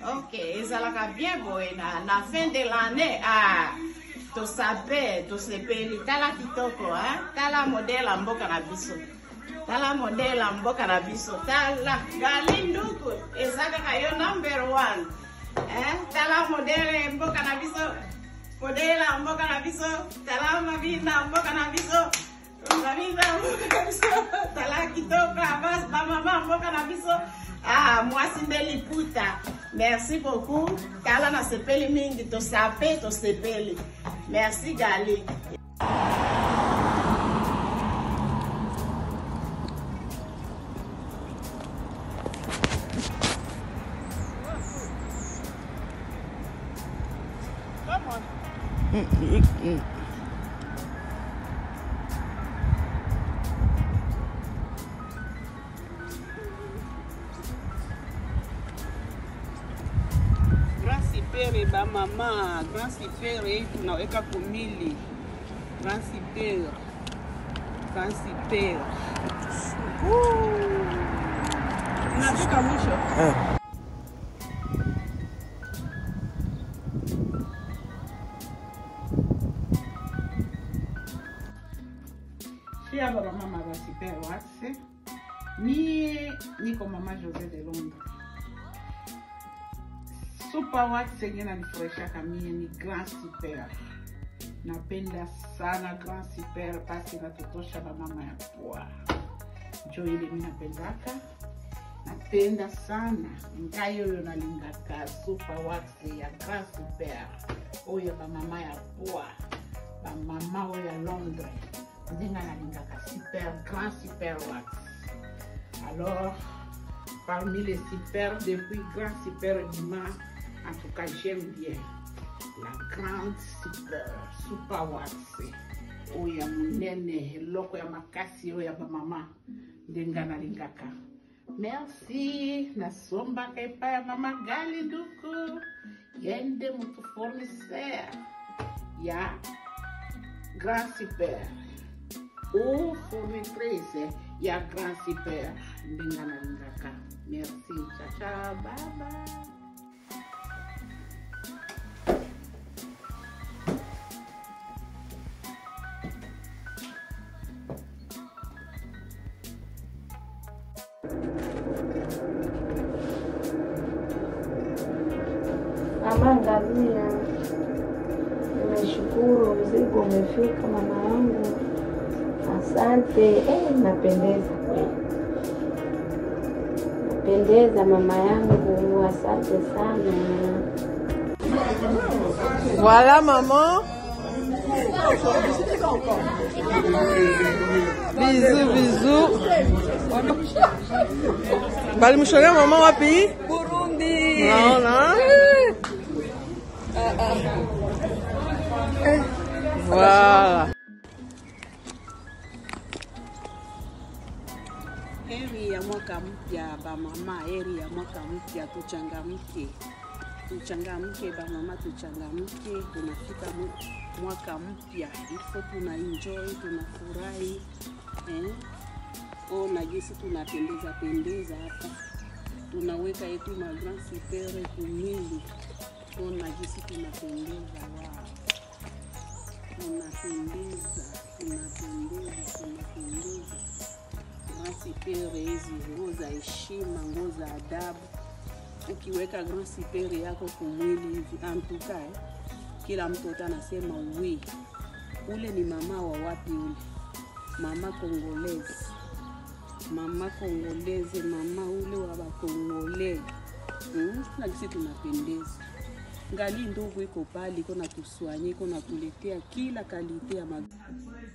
ok ezalaka bien boye na, na fin de l'année. Ah, tosape tosepeli tala kitoko eh? tala modele ya mboka na biso. Tala modele ya mboka na biso. Tala gali nduku eza kaka yo number one eh? tala modele mboka na biso. Modele ya mboka na biso. Tala mabinda mboka na biso. Mabinda mboka na biso. Tala kitoko bamama mboka na biso Ah, moi c'est Simbeli Puta. Hein. Merci beaucoup. Kala na sepeli mingi to sape to sepeli. Merci Gali. kama transfer hii eh, tunaweka kumili. Transfer transfer tunafika mwisho? Eh. Yenye nanifurahishaka mie ni Grand Super. Napenda sana Grand Super pasi natotosha na mama ya poa. Njo ile mi napendaka. Napenda sana ngai oyo nalingaka super wax ya Grand Super oyo bamama ya poa bamama oyo ya Londres ndenge nalingaka super grand super wax alors parmi les super depuis grand super Lima en tout cas j'aime bien la grande super super wax oyo ya monene eloko ya makasi oyo ya bamama ndenge nalingaka merci. Nasombaka epai ya mama gali nduku ye nde motu fournisseur ya grand super. Ou fournitrice ya grand super. Ndenge nalingaka merci. Chacha baba umefika mama yangu, asante. Eh, napendeza kweli, napendeza mama yangu, asante sana. Voilà, maman. Bisous, bisous. Balimshoria mama wapi? Burundi. Naona. Voilà. heri ya mwaka mpya bamama heri ya mwaka mpya tuchangamke. Tuchangamke bamama tuchangamke. Tunafika mwaka mpya. Ifo tuna enjoy tunafurahi eh? ona jinsi tunapendeza pendeza hapa. Tunaweka yetu magrand supere kumili ona jinsi tunapendeza wao tunapendeza tunapendeza tunapendeza grand Sipere, hizi nguo za heshima nguo za adabu. Ukiweka grand supere yako kumwili hivi antuka eh? kila mtoto anasema wi ule ni mama wa wapi ule? Mama kongolezi. Mama kongoleze mama ule wa bakongole hmm? na tunapendeza ngali ndugu iko pale iko natuswanye iko natuletea kila kalite ya mag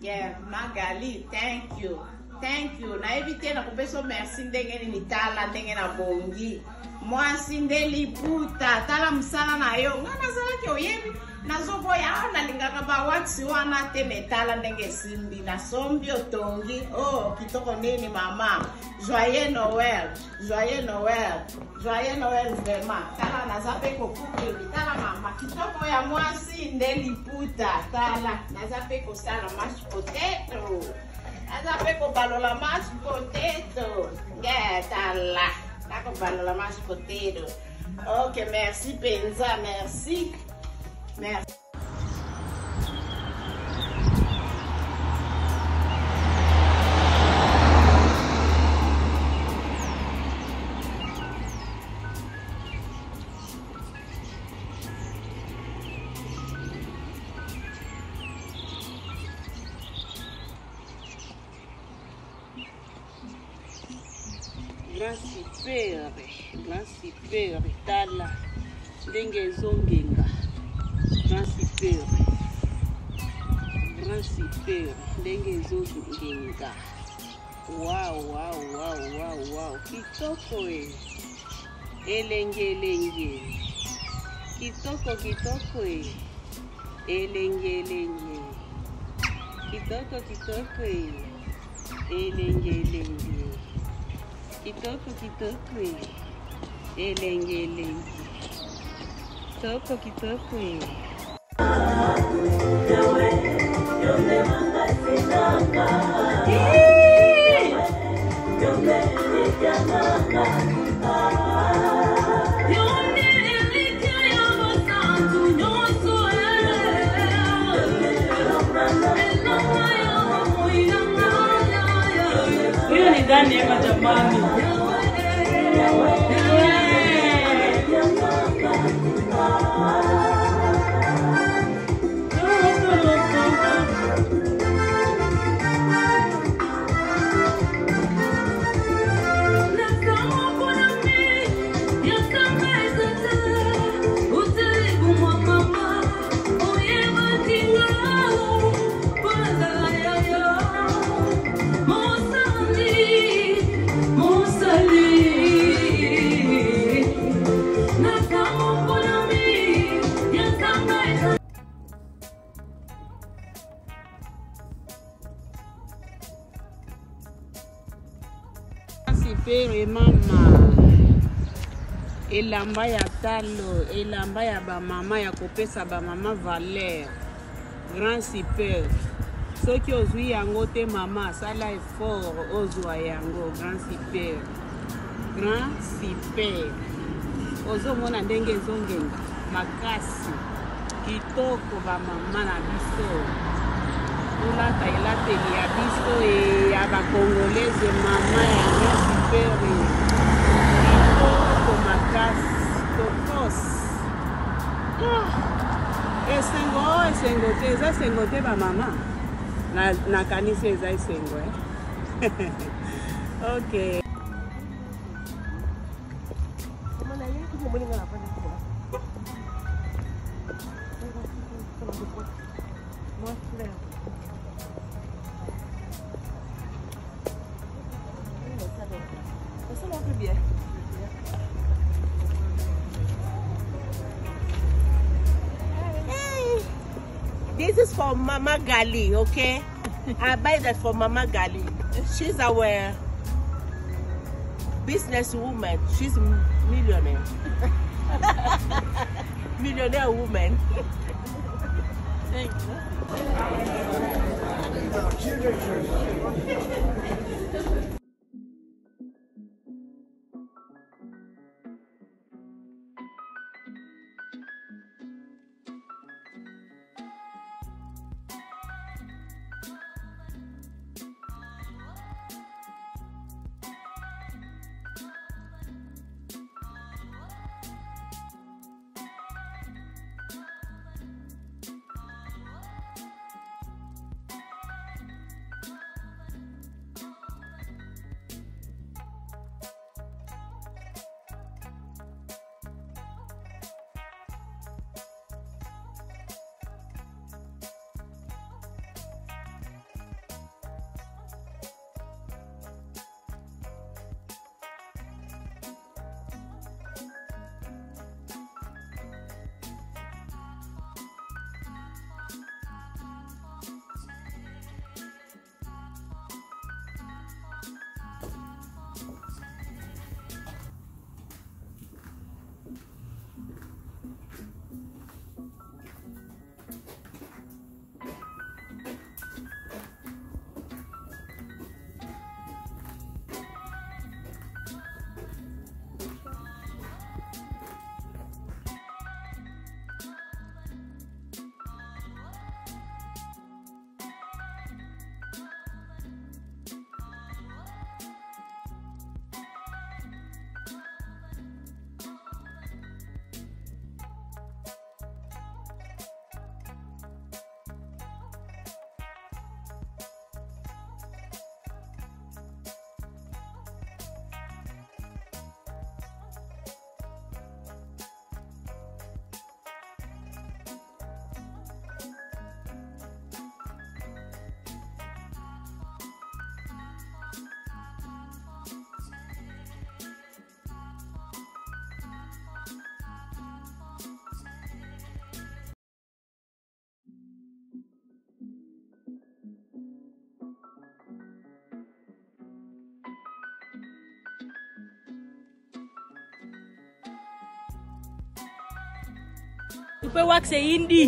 yeah, magali thank you. Thank you. Nayebi te nakopesa merci ndenge nini tala ndenge na bongi. Mwasi nde liputa tala msala na yo. Nga nazalaki oyebi nazoboya nalingaka bawaksi wana te metala ndenge esimbi nasombi otongi. O oh, kitoko nini mama? Joye noel joye noel joye noel vraiment. Tala naza mpe kokukeli. Tala mama kitoko ya mwasi nde liputa. Tala naza mpe kosala mashe poteto naza mpe kobalola mashe poteto nge tala nakobalola mashe poteto Ok, merci Penza, merci. Gracias, Pedro. Gracias, Pedro. Está la dengue. Ezongenga wow wow wow wow wow. Kitoko e. Elenge elenge. Kitoko kitoko e. Elenge elenge. Kitoko kitoko e. Elenge elenge. Kitoko kitoko e. Elenge elenge. Kitoko kitoko e hiyo ni ndani ya jamani elamba ya talo elamba ya bamama ya kopesa bamama valer grand super. Soki ozwi yango te mama asala effort ozwa yango grand super. Grand super. Ozomona ndenge ezongenga makasi kitoko bamama na biso. Tolata elateli ya biso e ya bakongolese mama ya grand super. Kitoko makasi esengo o esengo te eza esengo te bamama Na- nakanisi eza esengo eh? ok This is for Mama Gali, okay? I buy that for Mama Gali. She's our business woman. She's millionaire. millionaire woman. Thank you. pé wá ṣe hindi.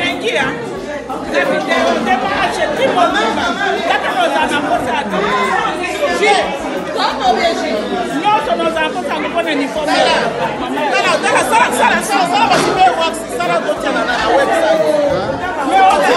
Nàìjíríà, tẹ̀mí tẹ̀mí tẹ̀mí. having informed me. Sarah, Sarah, Sarah, Sarah, Sarah, Sarah was in where works. Sarah go tell her her website. Where works?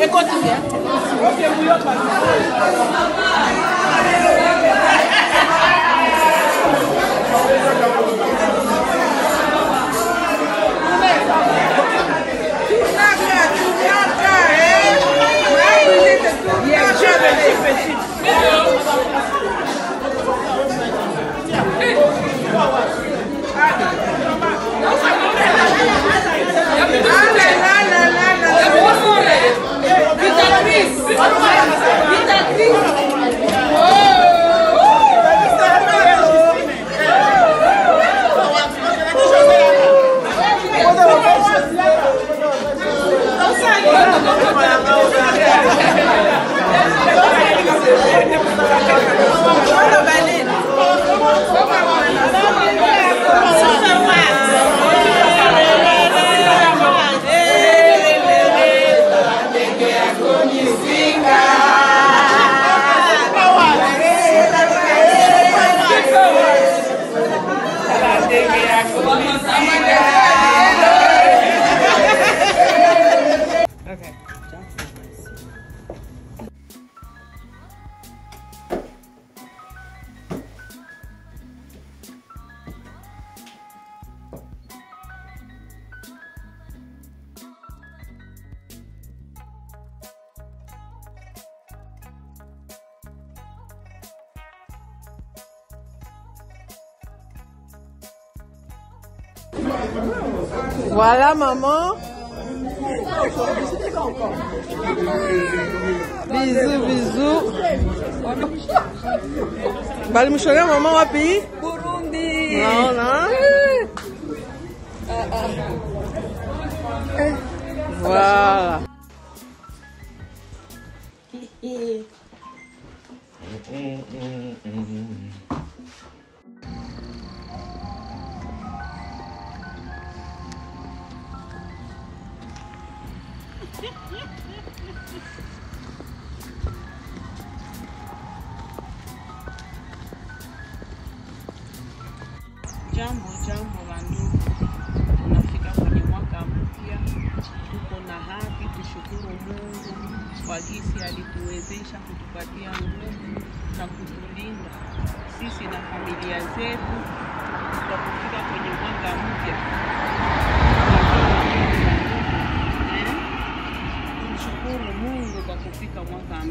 Écoute-moi. Thank you. Voilà, maman. Bisous, bisous. Balimouchonné, maman, wapi? Burundi. Non, non. Voilà.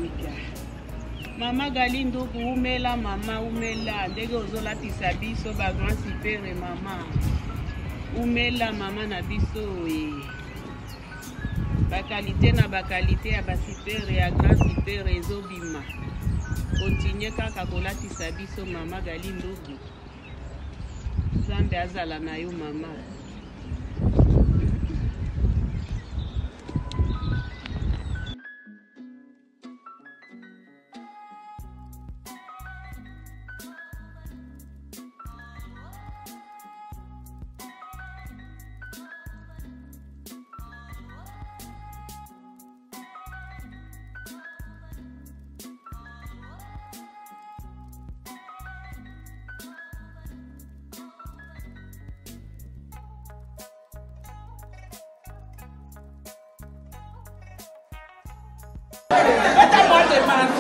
Mpya. mama gali nduku umela mama umela ndenge ozolatisa biso ba grand supere mama. Umela mama na biso e bakalite na bakalite ya basupere ya grand supere ezobima. Kontinue kaka kolatisa biso mama gali nduku. Nzambe azala na yo mama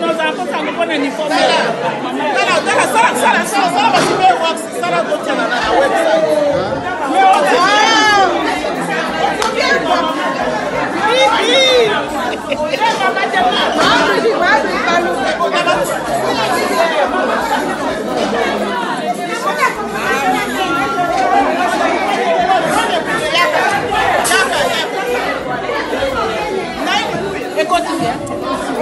donors are put and open and inform me. Sarah, Sarah, Sarah, Sarah, Sarah, Sarah was in May works. Sarah go to another website. May works. Wow. Écoute-moi.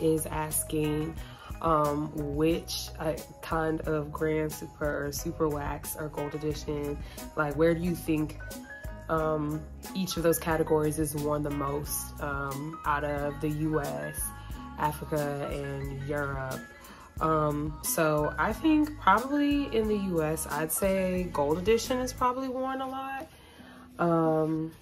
is asking um, which uh, kind of Grand Super or Super Wax or Gold Edition, like where do you think um, each of those categories is won the most um, out of the US, Africa, and Europe? Um, so I think probably in the US, I'd say Gold Edition is probably worn a lot. Um,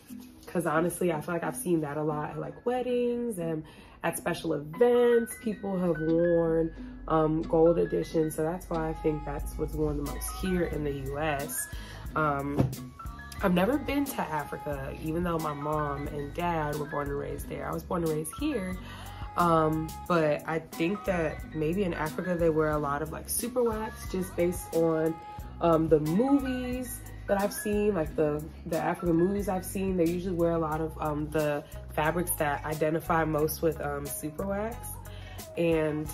Cause honestly, I feel like I've seen that a lot at like weddings and at special events. People have worn um, gold edition. So that's why I think that's what's worn the most here in the US. Um, I've never been to Africa, even though my mom and dad were born and raised there. I was born and raised here. Um, but I think that maybe in Africa, they wear a lot of like super wax just based on um, the movies that I've seen, like the, the African movies I've seen, they usually wear a lot of um, the fabrics that identify most with um, super wax. And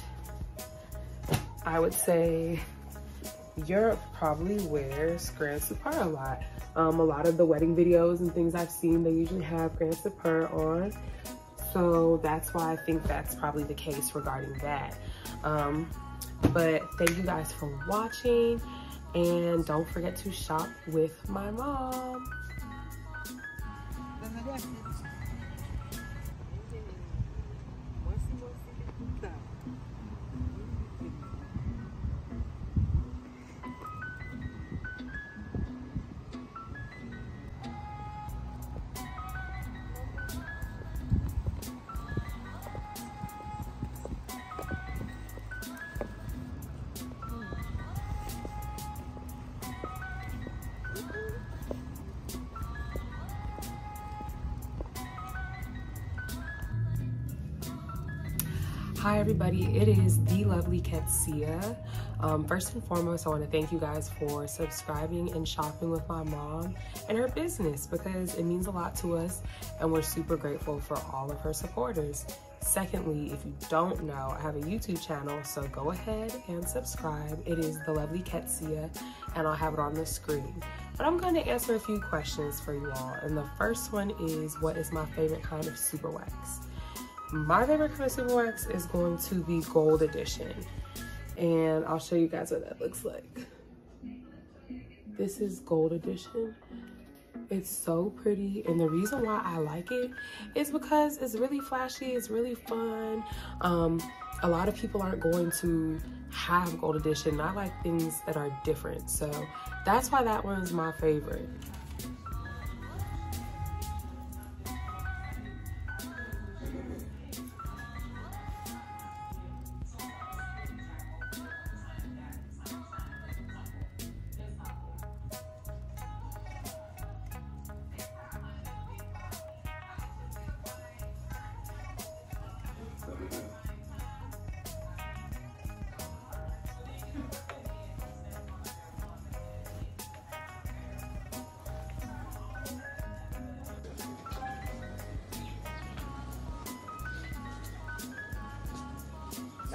I would say Europe probably wears Grand Super a lot. Um, a lot of the wedding videos and things I've seen, they usually have Grand Super on. So that's why I think that's probably the case regarding that. Um, but thank you guys for watching. And don't forget to shop with my mom. Hi everybody, it is the lovely Ketsia. Um, first and foremost, I want to thank you guys for subscribing and shopping with my mom and her business because it means a lot to us and we're super grateful for all of her supporters. Secondly, if you don't know, I have a YouTube channel, so go ahead and subscribe. It is the lovely Ketsia and I'll have it on the screen. But I'm going to answer a few questions for you all. And the first one is, what is my favorite kind of super wax? My favorite kind of super wax is going to be gold edition. And I'll show you guys what that looks like. This is gold edition. It's so pretty. And the reason why I like it is because it's really flashy. It's really fun. Um, a lot of people aren't going to have gold edition. I like things that are different. So that's why that one's my favorite.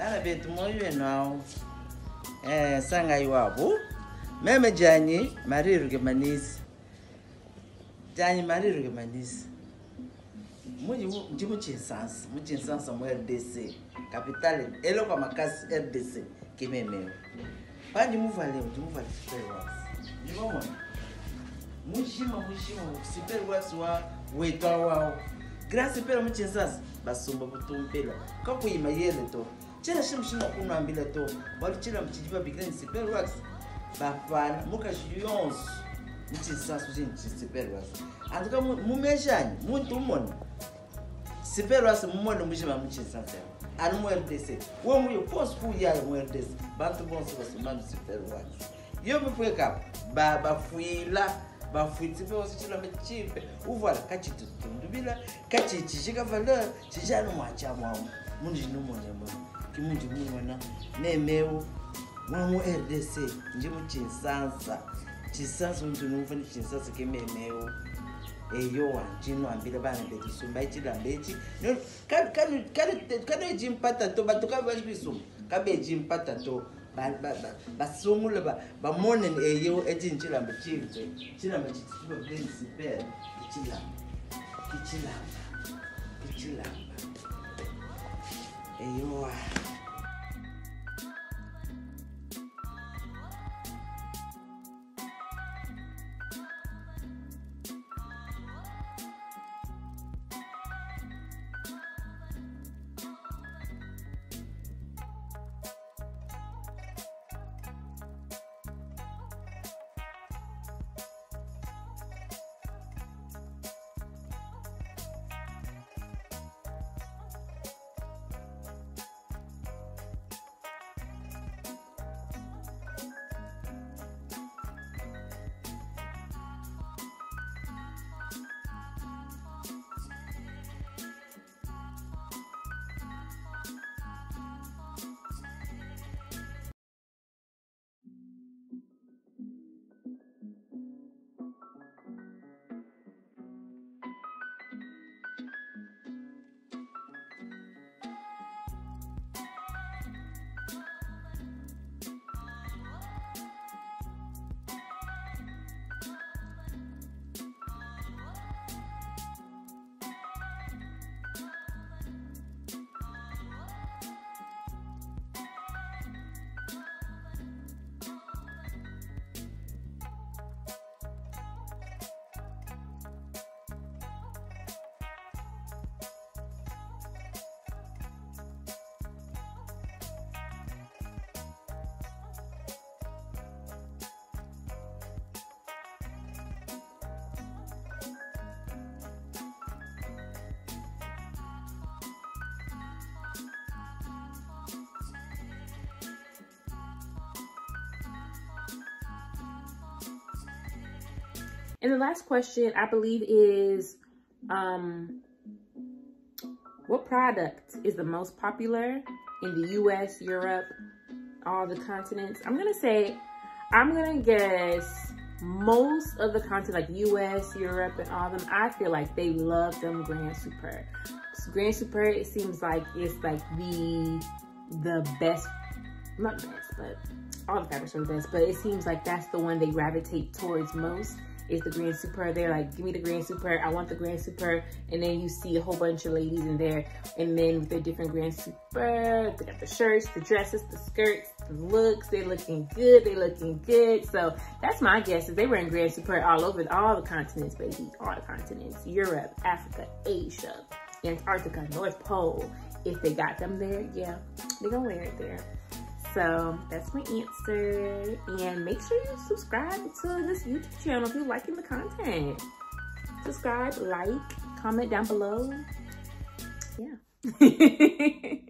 ala beti moyo enawo eh sangai wabo meme janyi mariru kemanisi janyi mariru kemanisi muyi ndi muchinsansa muchinsansa mu rdc kapitali ele makasi rdc kimemewe panji muvalewo ndimuvale superwas ndivamona mushima mushima superwas wa wetwa wawo grace pera muchinsansa basumba kutumpila kakuyima yele chero chinhu chinokunwambile to. Walutshela muchichiva bikenidisipelwazo bafana mukachiyonso muchizisaso chinidisipelwazo andika mumeshani muntu umona sipelwaso mumone muchiva muchizisasero ari muherdesi wemuye kose kuuyaya muherdesi bantu bonse basomani sipelwazo yo mipwekapa bafuyila ba vafwitsi vose chilombe chipe uvala kachitutunduvila kachichi chikavalera chichani mwachamwamo munhu chinomonyamono ke modimo ngwana meemeo wa eh, mo rdc nje mo chinsansa chinsansa modimo ngufane chinsansa ke meemeo eyowa ndinohambile bana betisumba ecilambeeci kano ejimpata to bato kabe bali kwisumba kabe ejimpata to basungule bamone eyo eh, ecincilambe cive cilambe citioensipele icilamba icilamba icilamba 哎呦喂、啊！And the last question, I believe, is um, what product is the most popular in the US, Europe, all the continents? I'm to say, I'm to guess most of the content like US, Europe, and all them, I feel like they love them Grand Super. Grand Super, it seems like it's like the the best, not best, but all the fabrics are the best, but it seems like that's the one they gravitate towards most is the Grand Super. They're like, give me the Grand Super. I want the Grand Super. And then you see a whole bunch of ladies in there. And then with their different Grand Super, they got the shirts, the dresses, the skirts, the looks. They're looking good. They're looking good. So that's my guess is they were in Grand Super all over all the continents, baby. All the continents. Europe, Africa, Asia, Antarctica, North Pole. If they got them there, yeah, they're gonna wear it there. So that's my answer. And make sure you subscribe to this YouTube channel if you're liking the content. Subscribe, like, comment down below. Yeah.